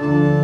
Good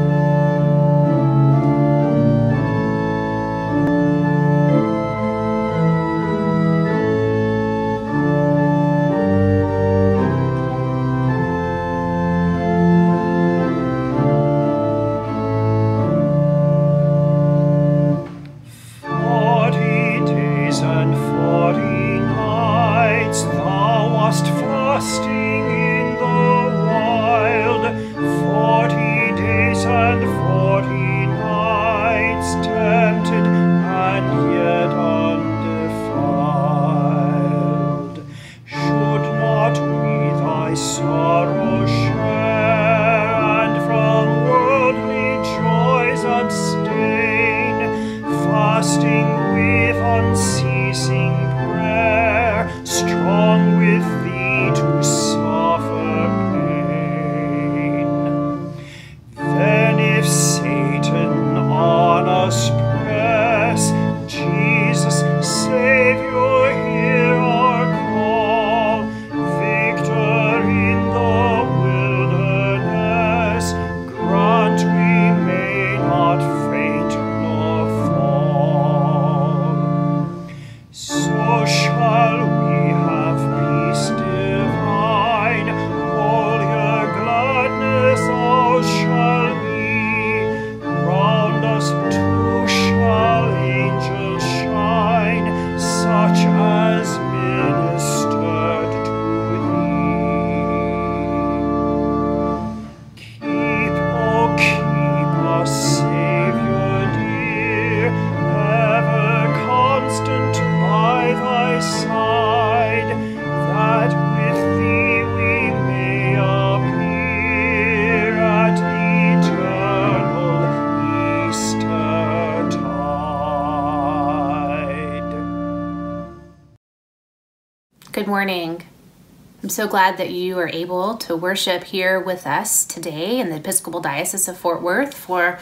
so glad that you are able to worship here with us today in the Episcopal Diocese of Fort Worth for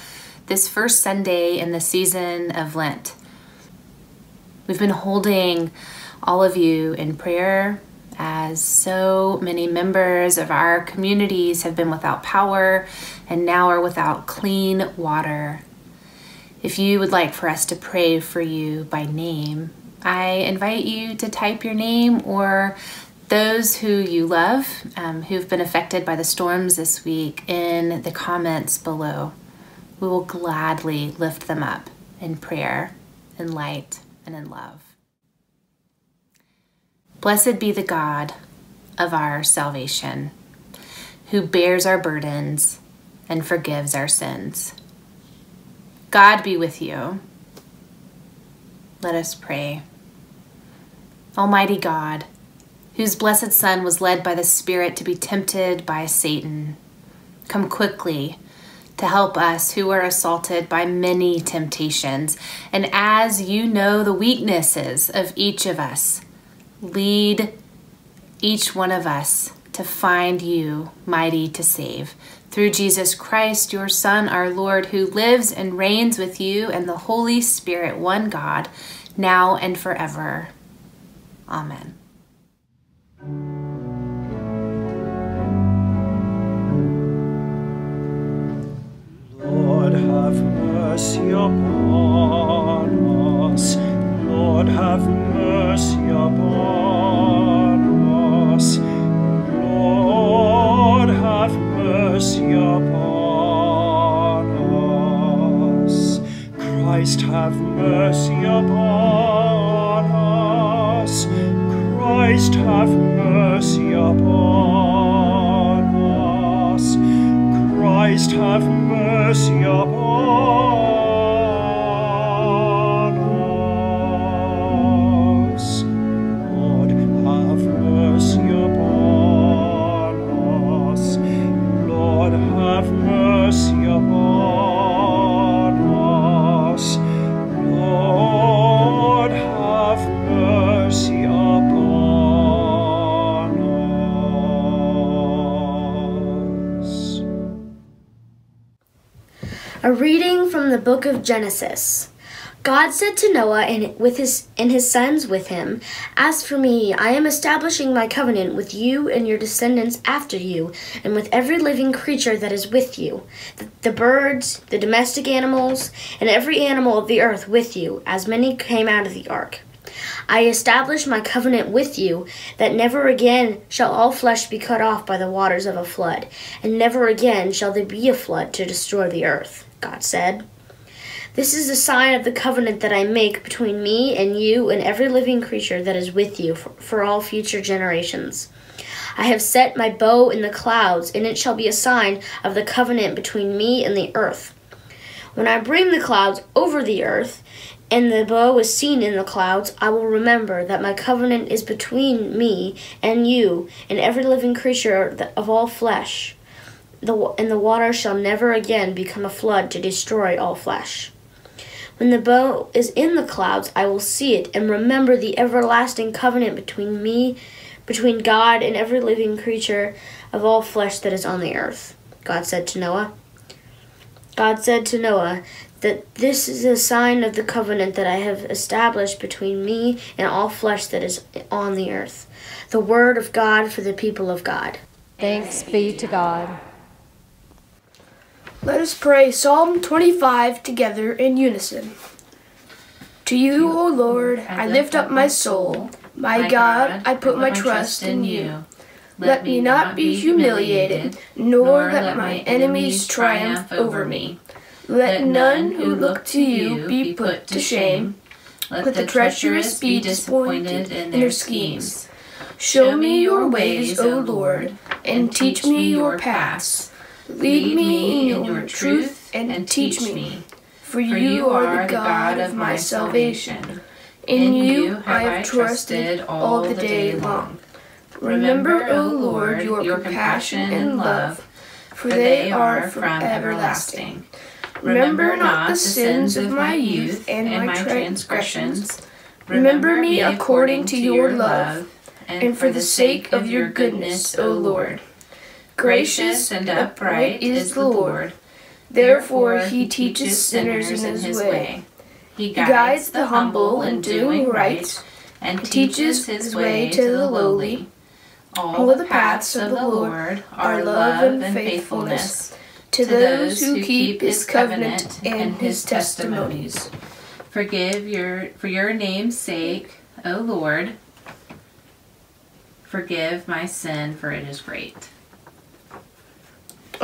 this first Sunday in the season of Lent. We've been holding all of you in prayer as so many members of our communities have been without power and now are without clean water. If you would like for us to pray for you by name, I invite you to type your name or those who you love um, who've been affected by the storms this week in the comments below. We will gladly lift them up in prayer, in light, and in love. Blessed be the God of our salvation, who bears our burdens and forgives our sins. God be with you. Let us pray. Almighty God, whose blessed Son was led by the Spirit to be tempted by Satan, come quickly to help us who are assaulted by many temptations. And as you know the weaknesses of each of us, lead each one of us to find you mighty to save. Through Jesus Christ, your Son, our Lord, who lives and reigns with you and the Holy Spirit, one God, now and forever. Amen. Mercy upon us. Lord, have mercy upon us. Lord, have mercy upon us. Christ, have mercy upon us. Christ, have mercy upon us. Christ, have mercy upon book of Genesis. God said to Noah and with his and his sons with him, As for me, I am establishing my covenant with you and your descendants after you, and with every living creature that is with you, the, the birds, the domestic animals, and every animal of the earth with you, as many came out of the ark. I establish my covenant with you that never again shall all flesh be cut off by the waters of a flood, and never again shall there be a flood to destroy the earth, God said. This is the sign of the covenant that I make between me and you and every living creature that is with you for, for, all future generations. I have set my bow in the clouds, and it shall be a sign of the covenant between me and the earth. When I bring the clouds over the earth, and the bow is seen in the clouds, I will remember that my covenant is between me and you and every living creature of all flesh. The, and the water shall never again become a flood to destroy all flesh. When the bow is in the clouds, I will see it and remember the everlasting covenant between me, between God and every living creature of all flesh that is on the earth. God said to Noah. God said to Noah that this is a sign of the covenant that I have established between me and all flesh that is on the earth. The word of God for the people of God. Thanks be to God. Let us pray Psalm 25 together in unison. To you, O Lord, I lift up my soul. My God, I put my trust in you. Let me not be humiliated, nor let my enemies triumph over me. Let none who look to you be put to shame. Let the treacherous be disappointed in their schemes. Show me your ways, O Lord, and teach me your paths. Lead me in your truth and teach me, for you are the God of my salvation. In you I have trusted all the day long. Remember, O Lord, your compassion and love, for they are from everlasting. Remember not the sins of my youth and my transgressions. Remember me according to your love, and for the sake of your goodness, O Lord. Gracious and upright is the Lord. Therefore he teaches sinners in his way. He guides the humble in doing right, and teaches his way to the lowly. All the paths of the Lord are love and faithfulness to those who keep his covenant and his testimonies. Forgive your for your name's sake, O Lord. Forgive my sin, for it is great.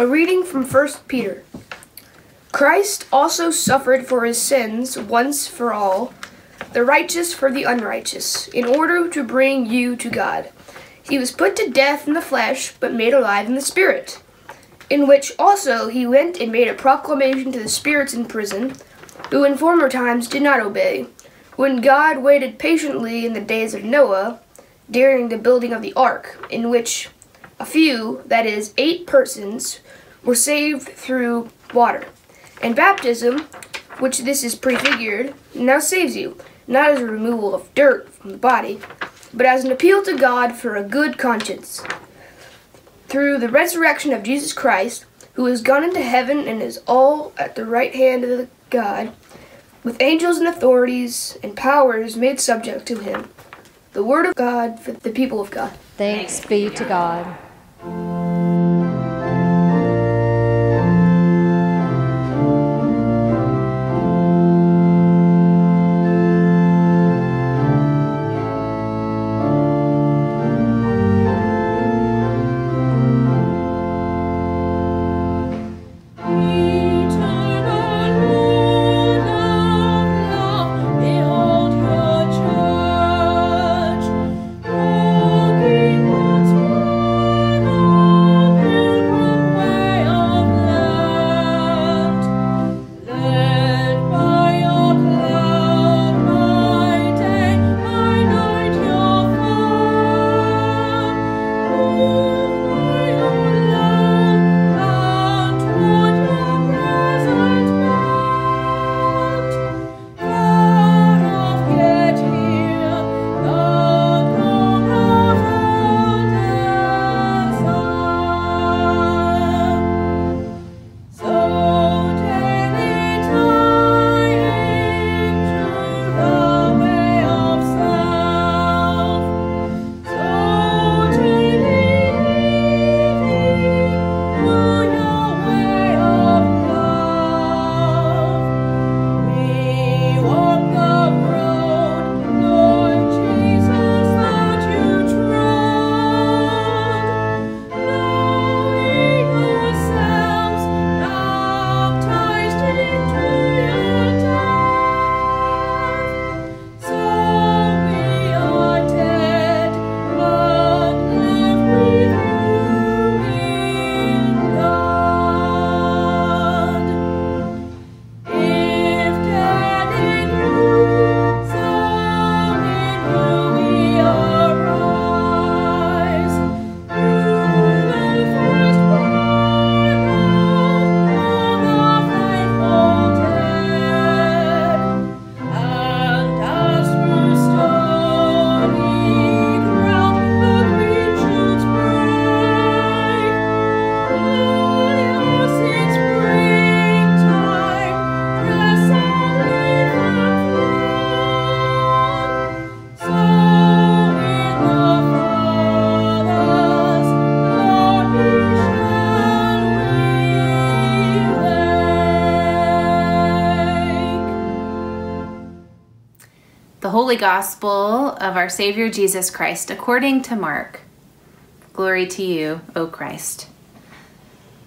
A reading from 1 Peter. Christ also suffered for his sins once for all, the righteous for the unrighteous, in order to bring you to God. He was put to death in the flesh, but made alive in the spirit, in which also he went and made a proclamation to the spirits in prison, who in former times did not obey, when God waited patiently in the days of Noah, during the building of the ark, in which a few, that is, eight persons, were saved through water. And baptism, which this is prefigured, now saves you, not as a removal of dirt from the body, but as an appeal to God for a good conscience. Through the resurrection of Jesus Christ, who has gone into heaven and is all at the right hand of God, with angels and authorities and powers made subject to him. The word of God for the people of God. Thanks be to God. Holy Gospel of our Savior Jesus Christ according to Mark. Glory to you, O Christ.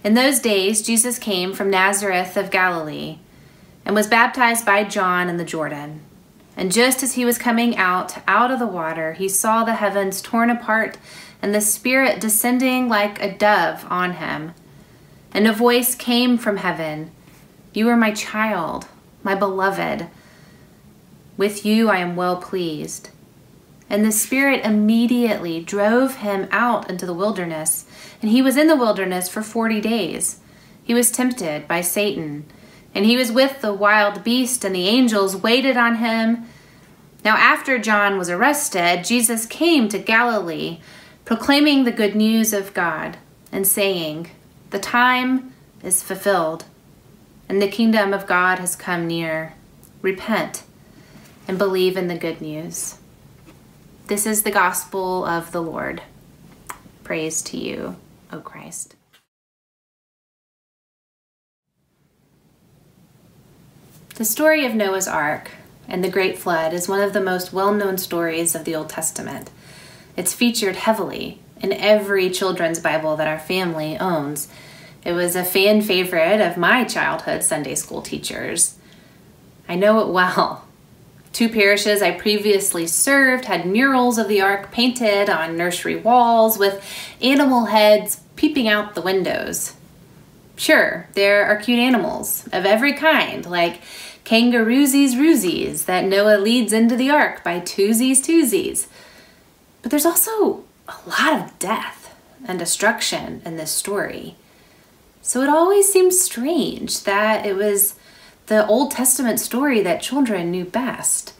In those days, Jesus came from Nazareth of Galilee and was baptized by John in the Jordan. And just as he was coming out out of the water, he saw the heavens torn apart and the Spirit descending like a dove on him. And a voice came from heaven You are my child, my beloved. With you I am well pleased. And the Spirit immediately drove him out into the wilderness. And he was in the wilderness for forty days. He was tempted by Satan. And he was with the wild beast, and the angels waited on him. Now, after John was arrested, Jesus came to Galilee, proclaiming the good news of God, and saying, The time is fulfilled, and the kingdom of God has come near. Repent and believe in the good news. This is the gospel of the Lord. Praise to you, O Christ. The story of Noah's Ark and the Great Flood is one of the most well known stories of the Old Testament. It's featured heavily in every children's Bible that our family owns. It was a fan favorite of my childhood Sunday school teachers. I know it well Two parishes I previously served had murals of the Ark painted on nursery walls with animal heads peeping out the windows. Sure, there are cute animals of every kind, like kangaroosies roosies that Noah leads into the ark by twosies twosies. But there's also a lot of death and destruction in this story. So it always seems strange that it was the Old Testament story that children knew best.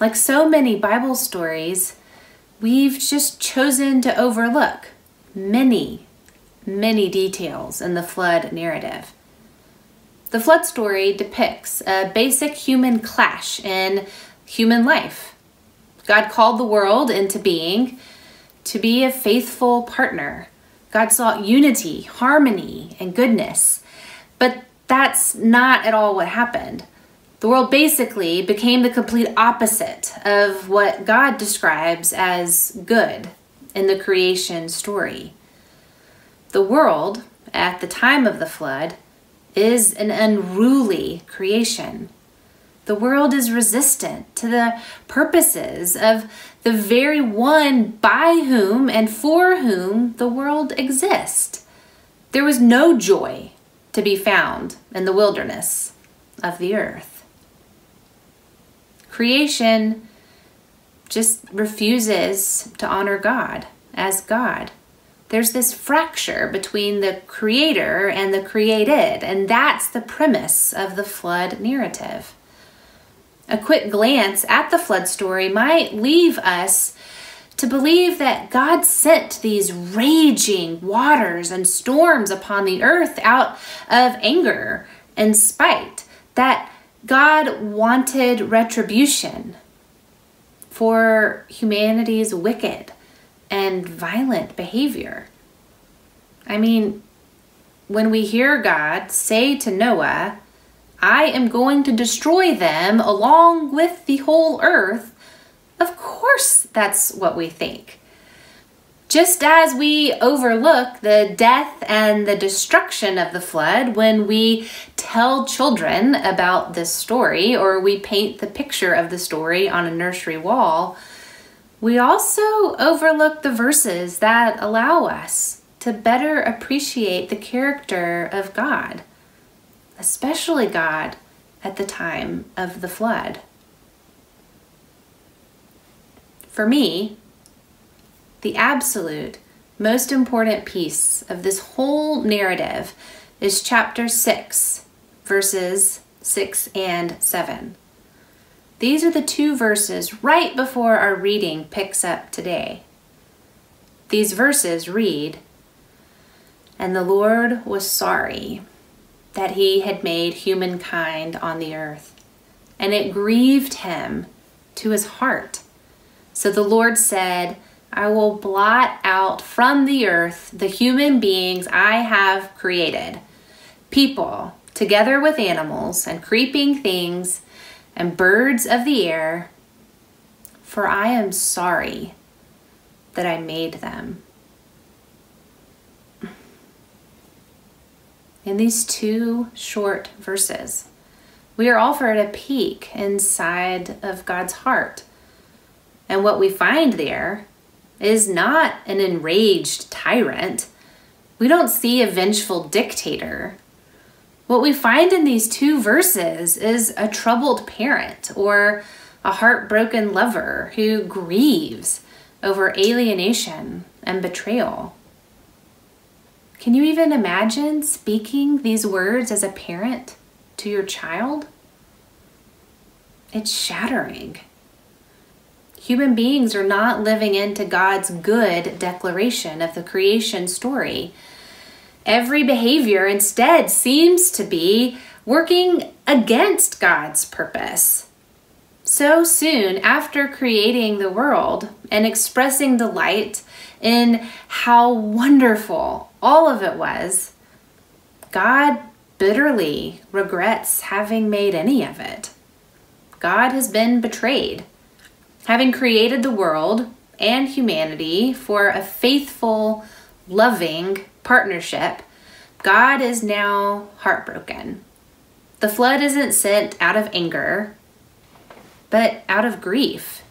Like so many Bible stories, we've just chosen to overlook many, many details in the flood narrative. The flood story depicts a basic human clash in human life. God called the world into being to be a faithful partner. God sought unity, harmony, and goodness. But that's not at all what happened. The world basically became the complete opposite of what God describes as good in the creation story. The world, at the time of the flood, is an unruly creation. The world is resistant to the purposes of the very one by whom and for whom the world exists. There was no joy to be found in the wilderness of the earth. Creation just refuses to honor God as God. There's this fracture between the creator and the created, and that's the premise of the flood narrative. A quick glance at the flood story might leave us to believe that God sent these raging waters and storms upon the earth out of anger and spite, that God wanted retribution for humanity's wicked and violent behavior. I mean, when we hear God say to Noah, I am going to destroy them along with the whole earth, of course, that's what we think. Just as we overlook the death and the destruction of the flood when we tell children about this story or we paint the picture of the story on a nursery wall, we also overlook the verses that allow us to better appreciate the character of God, especially God at the time of the flood. For me, the absolute most important piece of this whole narrative is chapter 6, verses 6 and 7. These are the two verses right before our reading picks up today. These verses read, And the Lord was sorry that he had made humankind on the earth, and it grieved him to his heart. So the Lord said, I will blot out from the earth the human beings I have created, people, together with animals and creeping things, and birds of the air, for I am sorry that I made them. In these two short verses, we are offered a peek inside of God's heart. And what we find there is not an enraged tyrant. We don't see a vengeful dictator. What we find in these two verses is a troubled parent or a heartbroken lover who grieves over alienation and betrayal. Can you even imagine speaking these words as a parent to your child? It's shattering. Human beings are not living into God's good declaration of the creation story. Every behavior instead seems to be working against God's purpose. So soon after creating the world and expressing delight in how wonderful all of it was, God bitterly regrets having made any of it. God has been betrayed. Having created the world and humanity for a faithful, loving partnership, God is now heartbroken. The flood isn't sent out of anger, but out of grief.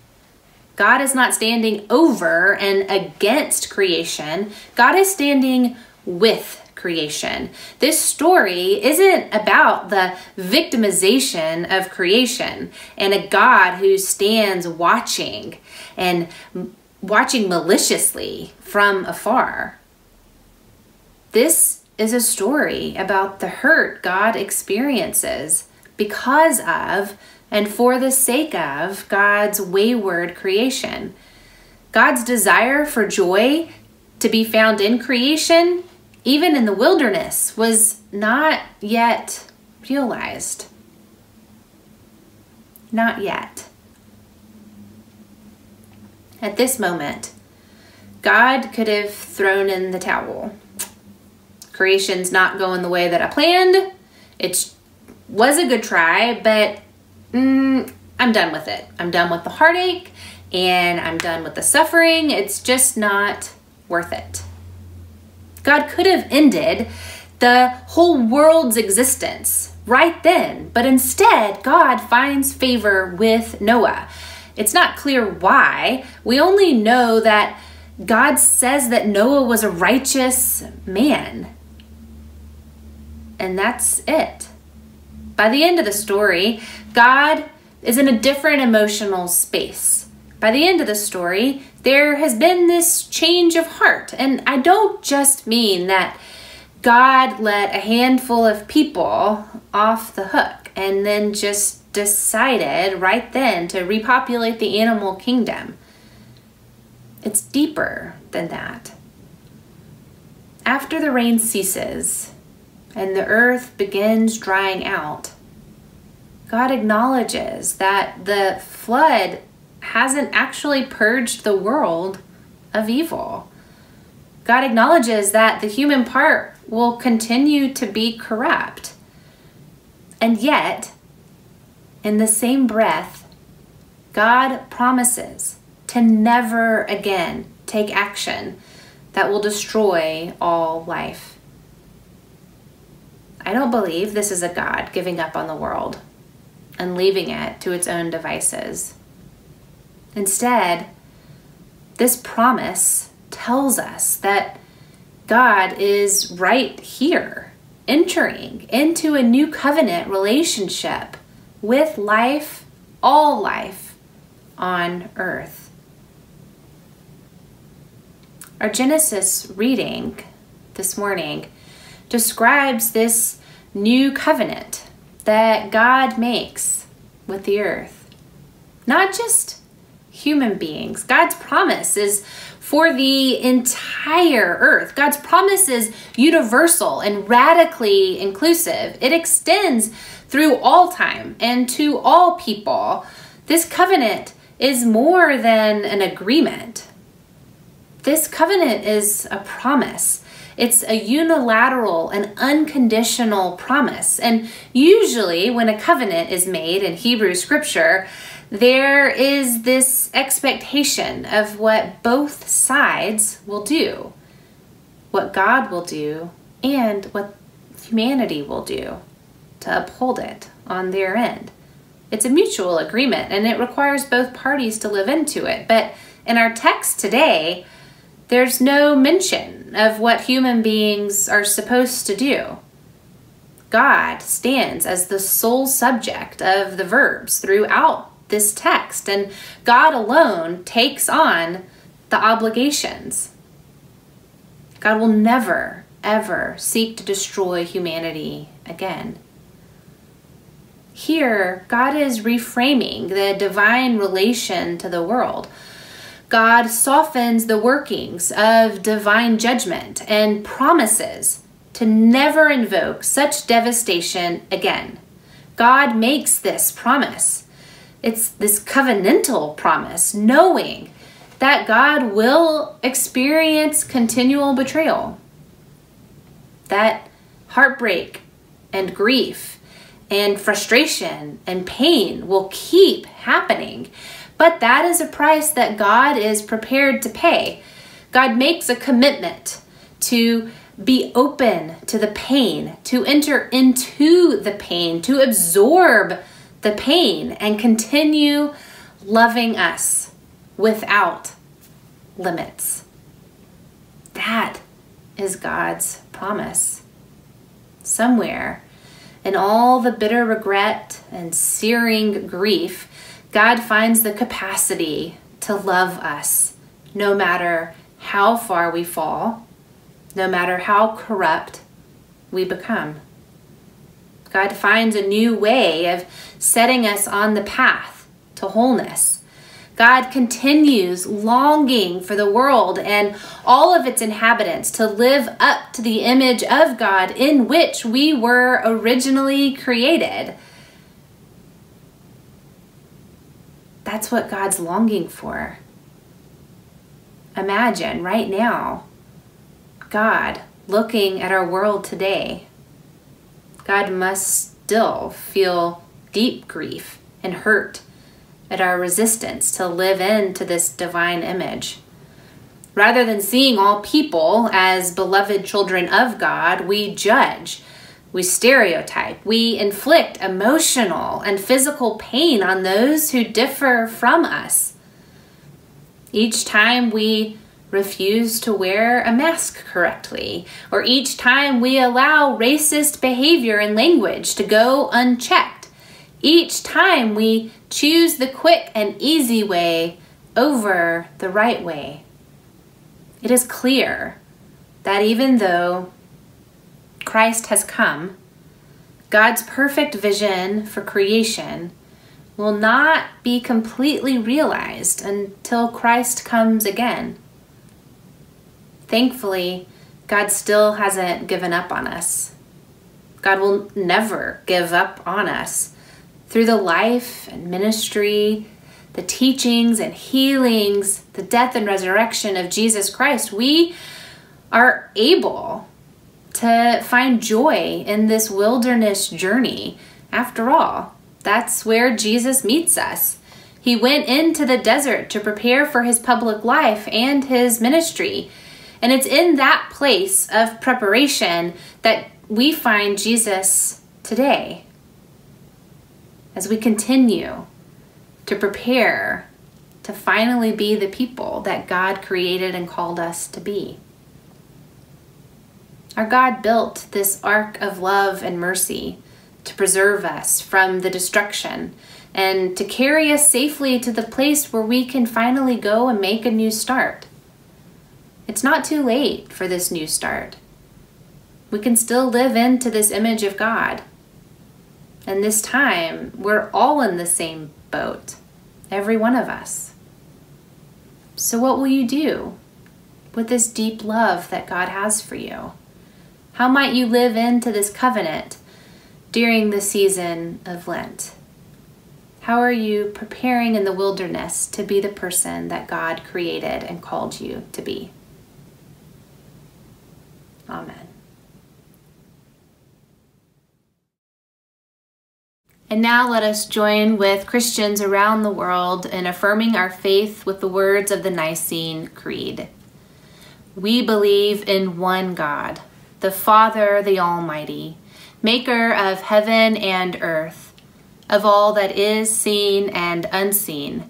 God is not standing over and against creation. God is standing with creation. This story isn't about the victimization of creation and a God who stands watching and watching maliciously from afar. This is a story about the hurt God experiences because of and for the sake of God's wayward creation. God's desire for joy to be found in creation, even in the wilderness, was not yet realized. Not yet. At this moment, God could have thrown in the towel. Creation's not going the way that I planned. It was a good try, but mm, I'm done with it. I'm done with the heartache and I'm done with the suffering. It's just not worth it. God could have ended the whole world's existence right then, but instead, God finds favor with Noah. It's not clear why. We only know that God says that Noah was a righteous man. And that's it. By the end of the story, God is in a different emotional space. By the end of the story, there has been this change of heart. And I don't just mean that God let a handful of people off the hook and then just decided right then to repopulate the animal kingdom. It's deeper than that. After the rain ceases and the earth begins drying out, God acknowledges that the flood hasn't actually purged the world of evil. God acknowledges that the human part will continue to be corrupt. And yet, in the same breath, God promises to never again take action that will destroy all life. I don't believe this is a God giving up on the world and leaving it to its own devices. Instead, this promise tells us that God is right here, entering into a new covenant relationship with life, all life on earth. Our Genesis reading this morning describes this new covenant that God makes with the earth. Not just human beings. God's promise is for the entire earth. God's promise is universal and radically inclusive. It extends through all time and to all people. This covenant is more than an agreement. This covenant is a promise. It's a unilateral and unconditional promise. And usually, when a covenant is made in Hebrew scripture, there is this expectation of what both sides will do, what God will do, and what humanity will do to uphold it on their end. It's a mutual agreement and it requires both parties to live into it. But in our text today, there's no mention of what human beings are supposed to do. God stands as the sole subject of the verbs throughout this text, and God alone takes on the obligations. God will never, ever seek to destroy humanity again. Here, God is reframing the divine relation to the world. God softens the workings of divine judgment and promises to never invoke such devastation again. God makes this promise. It's this covenantal promise, knowing that God will experience continual betrayal, that heartbreak and grief and frustration and pain will keep happening. But that is a price that God is prepared to pay. God makes a commitment to be open to the pain, to enter into the pain, to absorb the pain, and continue loving us without limits. That is God's promise. Somewhere in all the bitter regret and searing grief, God finds the capacity to love us no matter how far we fall, no matter how corrupt we become. God finds a new way of setting us on the path to wholeness. God continues longing for the world and all of its inhabitants to live up to the image of God in which we were originally created. That's what God's longing for. Imagine right now God looking at our world today. God must still feel deep grief and hurt at our resistance to live into this divine image. Rather than seeing all people as beloved children of God, we judge we stereotype. We inflict emotional and physical pain on those who differ from us. Each time we refuse to wear a mask correctly, or each time we allow racist behavior and language to go unchecked, each time we choose the quick and easy way over the right way. It is clear that even though Christ has come, God's perfect vision for creation will not be completely realized until Christ comes again. Thankfully, God still hasn't given up on us. God will never give up on us. Through the life and ministry, the teachings and healings, the death and resurrection of Jesus Christ, we are able to find joy in this wilderness journey. After all, that's where Jesus meets us. He went into the desert to prepare for his public life and his ministry. And it's in that place of preparation that we find Jesus today. As we continue to prepare to finally be the people that God created and called us to be. Our God built this ark of love and mercy to preserve us from the destruction and to carry us safely to the place where we can finally go and make a new start. It's not too late for this new start. We can still live into this image of God. And this time, we're all in the same boat, every one of us. So, what will you do with this deep love that God has for you? How might you live into this covenant during the season of Lent? How are you preparing in the wilderness to be the person that God created and called you to be? Amen. And now let us join with Christians around the world in affirming our faith with the words of the Nicene Creed. We believe in one God, the Father, the Almighty, maker of heaven and earth, of all that is seen and unseen.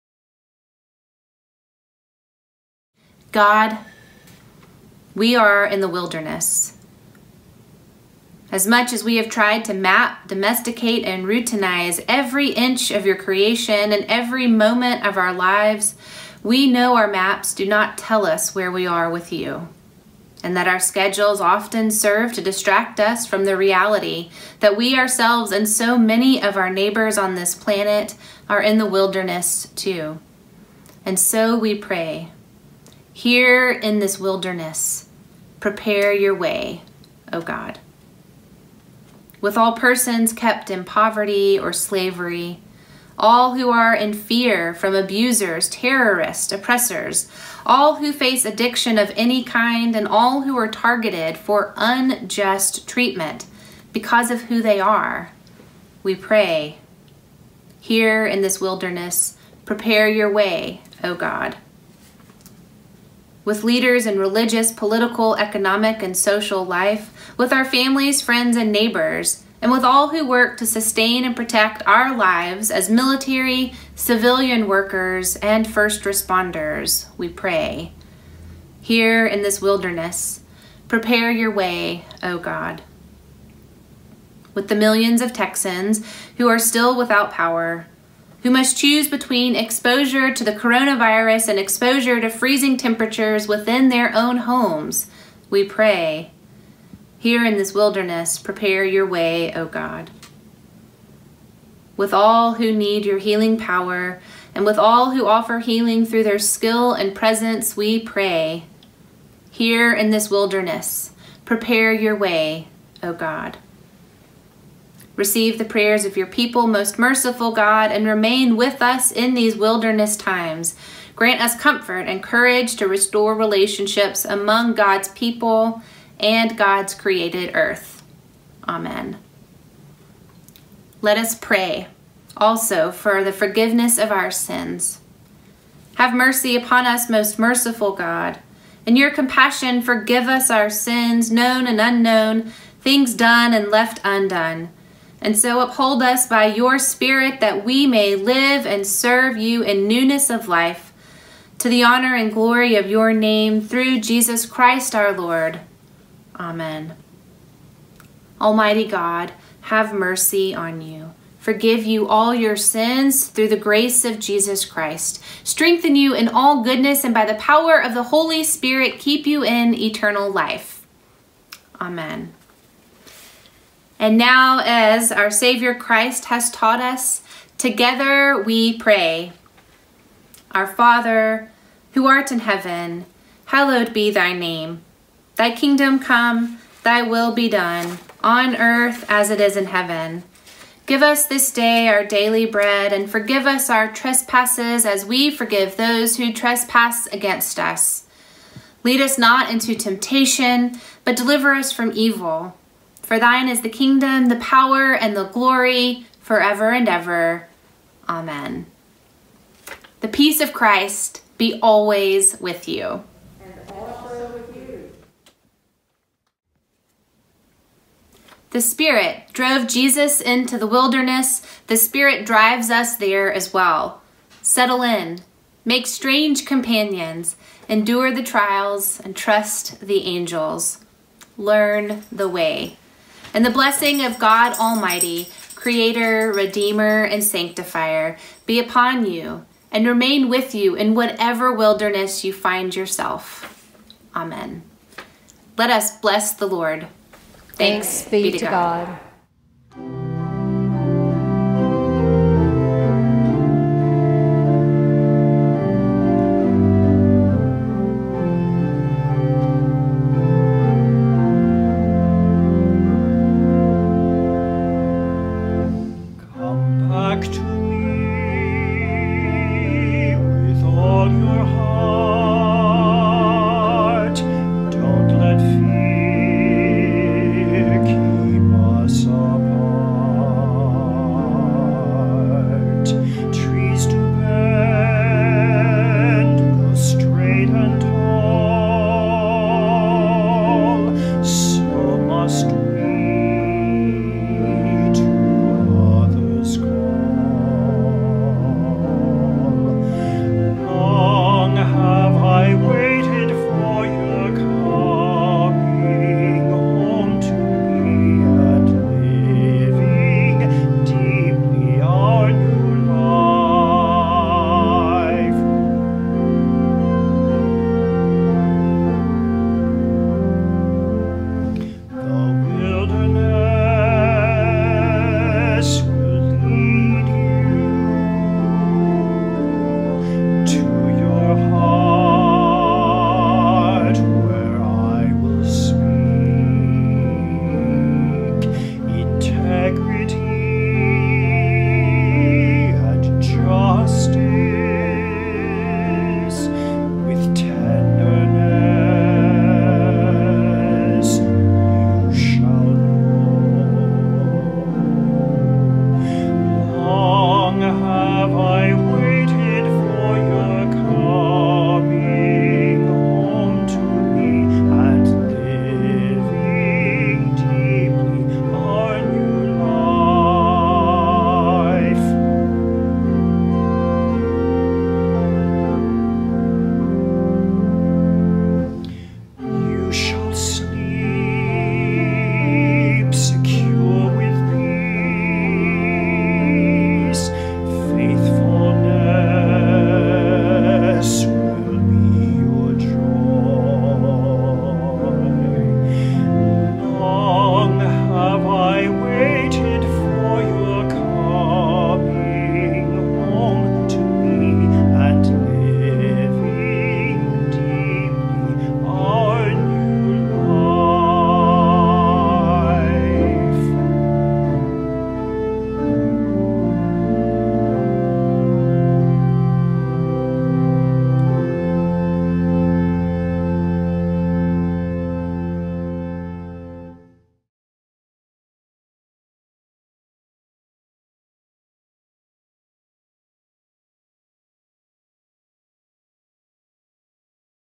God, we are in the wilderness. As much as we have tried to map, domesticate, and routinize every inch of your creation and every moment of our lives, we know our maps do not tell us where we are with you, and that our schedules often serve to distract us from the reality that we ourselves and so many of our neighbors on this planet are in the wilderness too. And so we pray, here in this wilderness, prepare your way, O God with all persons kept in poverty or slavery, all who are in fear from abusers, terrorists, oppressors, all who face addiction of any kind, and all who are targeted for unjust treatment because of who they are. We pray, here in this wilderness, prepare your way, O God. With leaders in religious, political, economic, and social life, with our families, friends, and neighbors, and with all who work to sustain and protect our lives as military, civilian workers, and first responders, we pray. Here in this wilderness, prepare your way, O God. With the millions of Texans who are still without power, who must choose between exposure to the coronavirus and exposure to freezing temperatures within their own homes, we pray. Here in this wilderness, prepare your way, O God. With all who need your healing power, and with all who offer healing through their skill and presence, we pray. Here in this wilderness, prepare your way, O God. Receive the prayers of your people, most merciful God, and remain with us in these wilderness times. Grant us comfort and courage to restore relationships among God's people and God's created earth. Amen. Let us pray also for the forgiveness of our sins. Have mercy upon us, most merciful God. In your compassion, forgive us our sins, known and unknown, things done and left undone. And so uphold us by your Spirit that we may live and serve you in newness of life, to the honor and glory of your name, through Jesus Christ our Lord. Amen. Almighty God, have mercy on you. Forgive you all your sins through the grace of Jesus Christ. Strengthen you in all goodness and by the power of the Holy Spirit keep you in eternal life. Amen. And now, as our Savior Christ has taught us, together we pray. Our Father, who art in heaven, hallowed be thy name. Thy kingdom come, thy will be done, on earth as it is in heaven. Give us this day our daily bread, and forgive us our trespasses as we forgive those who trespass against us. Lead us not into temptation, but deliver us from evil. For thine is the kingdom, the power, and the glory forever and ever. Amen. The peace of Christ be always with you. The Spirit drove Jesus into the wilderness. The Spirit drives us there as well. Settle in, make strange companions, endure the trials, and trust the angels. Learn the way. And the blessing of God Almighty, Creator, Redeemer, and Sanctifier, be upon you and remain with you in whatever wilderness you find yourself. Amen. Let us bless the Lord. Thanks be to God.